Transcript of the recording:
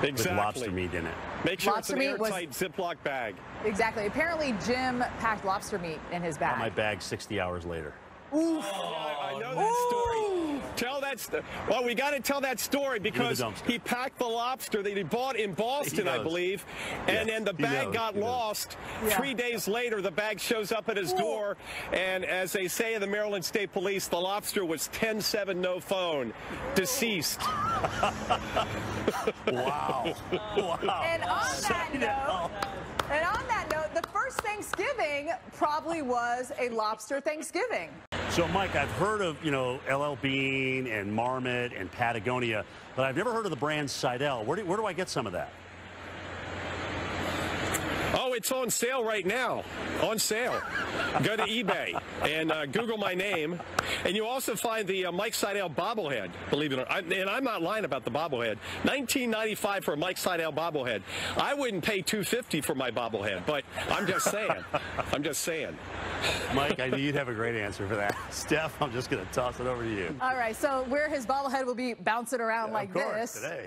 with Exactly. lobster meat in it. Make sure Lobster it's an meat was- airtight Ziploc bag. Exactly. Apparently, Jim packed lobster meat in his bag. Got my bag 60 hours later. I, oh, I know that story. Tell that. St- well, we got to tell that story because he packed the lobster that he bought in Boston, I believe, and Yeah, then the bag got he knows. lost. Yeah. Three days later, the bag shows up at his door, and as they say in the Maryland State Police, the lobster was 10-7 no phone, deceased. Wow. wow. And on that note, and on that note, the first Thanksgiving probably was a lobster Thanksgiving. So, Mike, I've heard of, you know, LL Bean and Marmot and Patagonia, but I've never heard of the brand Seidel. Where do, where do I get some of that? It's on sale right now. On sale. Go to eBay and uh, Google my name, and you also find the uh, Mike Seidel bobblehead. Believe it or not, I, and I'm not lying about the bobblehead. 1995 for a Mike Seidel bobblehead. I wouldn't pay 250 for my bobblehead, but I'm just saying. I'm just saying. Mike, I knew you'd have a great answer for that. Steph, I'm just going to toss it over to you. All right, so where his bobblehead will be bouncing around like of course, this. today.